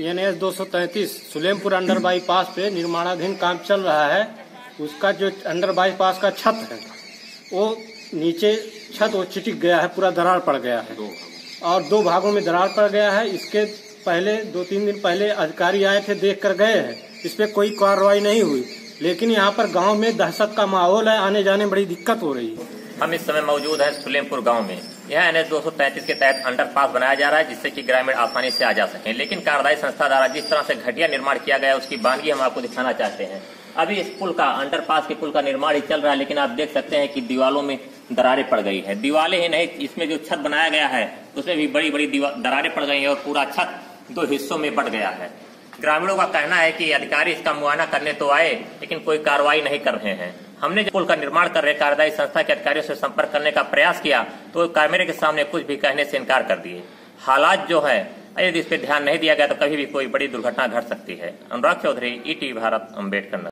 N S दो सौ तैतीस सुलेमपुर अंडर बाईपास पे निर्माणाधीन काम चल रहा है। उसका जो अंडर बाईपास का छत है वो नीचे छत वो चिटिक गया है पूरा दरार पड़ गया है। और दो भागों में दरार पड़ गया है। इसके पहले दो तीन दिन पहले अधिकारी आए थे देख कर गए हैं। इस पर कोई कार्रवाई नहीं हुई। लेकिन यहाँ पर गाँव में दहशत का माहौल है आने जाने में बड़ी दिक्कत हो रही है। हम इस समय मौजूद हैं सुलेमपुर गाँव में। यह एन एच के तहत अंडर पास बनाया जा रहा है, जिससे कि ग्रामीण आसानी से आ जा सके। लेकिन कार्यदायी संस्था द्वारा जिस तरह से घटिया निर्माण किया गया, उसकी बानगी हम आपको दिखाना चाहते हैं। अभी इस पुल का अंडर पास के पुल का निर्माण ही चल रहा है, लेकिन आप देख सकते हैं कि दीवालों में दरारें पड़ गई है। दीवारें ही नहीं, इसमें जो छत बनाया गया है, उसमें भी बड़ी बड़ी दरारें पड़ गई है और पूरा छत दो हिस्सों में बढ़ गया है। ग्रामीणों का कहना है कि अधिकारी इसका मुआयना करने तो आए, लेकिन कोई कार्रवाई नहीं कर रहे हैं। हमने पुल का निर्माण कर रहे कार्यदायी संस्था के अधिकारियों से संपर्क करने का प्रयास किया तो कैमरे के सामने कुछ भी कहने से इनकार कर दिए। हालात जो है यदि इस पर ध्यान नहीं दिया गया तो कभी भी कोई बड़ी दुर्घटना घट सकती है। अनुराग चौधरी ई भारत अंबेडकर